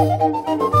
Für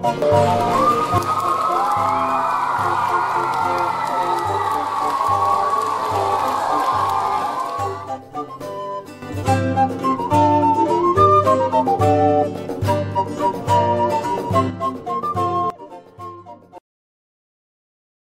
Oh,